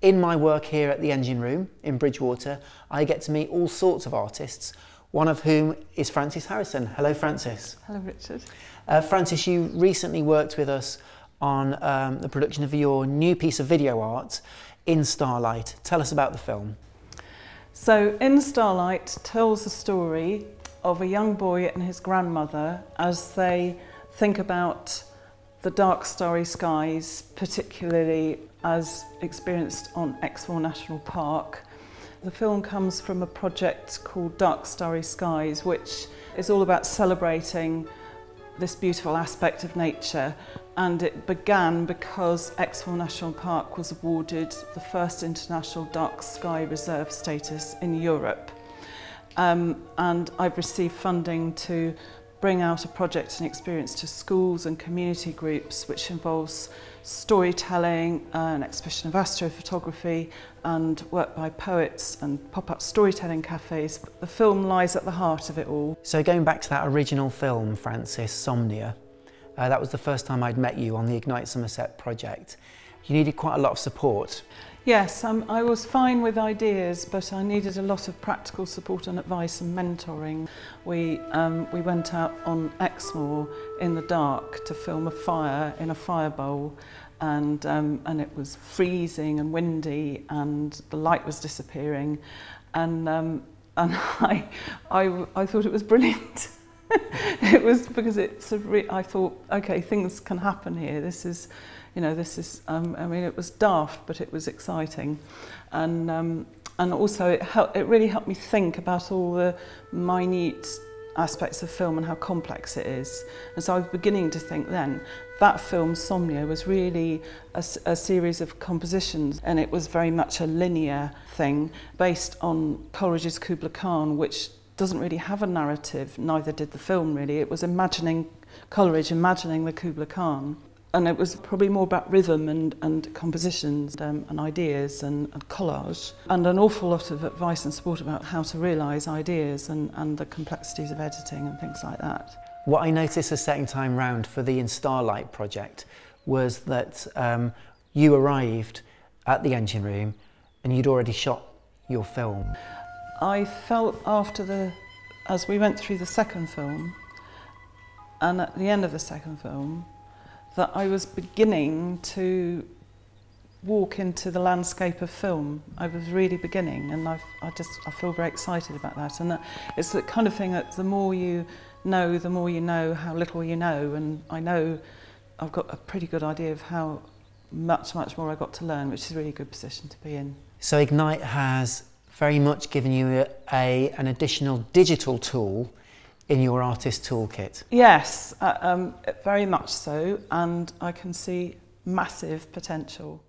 In my work here at the Engine Room in Bridgwater, I get to meet all sorts of artists, one of whom is Frances Harrison. Hello, Frances. Hello, Richard. Uh, Frances, you recently worked with us on um, the production of your new piece of video art, In Starlight. Tell us about the film. So, In Starlight tells the story of a young boy and his grandmother as they think about the dark starry skies, particularly as experienced on Exmoor National Park. The film comes from a project called Dark Starry Skies, which is all about celebrating this beautiful aspect of nature. And it began because Exmoor National Park was awarded the first international dark sky reserve status in Europe. Um, and I've received funding to bring out a project and experience to schools and community groups which involves storytelling, an exhibition of astrophotography and work by poets and pop-up storytelling cafes. The film lies at the heart of it all. So going back to that original film, Frances, Somnia, uh, that was the first time I'd met you on the Ignite Somerset project. You needed quite a lot of support. Yes, um, I was fine with ideas, but I needed a lot of practical support and advice and mentoring. We, um, we went out on Exmoor in the dark to film a fire in a fire bowl and, um, and it was freezing and windy and the light was disappearing and, um, and I, I, I thought it was brilliant. it was because it sort of re I thought, okay, things can happen here. This is, you know, this is, um, I mean, it was daft, but it was exciting. And, um, and also it, helped, it really helped me think about all the minute aspects of film and how complex it is. And so I was beginning to think then, that film, Somnia, was really a, a series of compositions and it was very much a linear thing based on Coleridge's Kubla Khan, which doesn't really have a narrative, neither did the film really. It was imagining Coleridge, imagining the Kubla Khan. and it was probably more about rhythm and, and compositions um, and ideas and, and collage and an awful lot of advice and support about how to realise ideas and, and the complexities of editing and things like that. What I noticed the second time round for the In Starlight project was that um, you arrived at the engine room and you'd already shot your film. I felt after the, as we went through the second film, and at the end of the second film, that I was beginning to walk into the landscape of film. I was really beginning and I've, I just I feel very excited about that and that it's the kind of thing that the more you know the more you know how little you know and I know I've got a pretty good idea of how much much more I got to learn which is a really good position to be in. So Ignite has very much given you a, a an additional digital tool in your artist toolkit? Yes, uh, um, very much so, and I can see massive potential.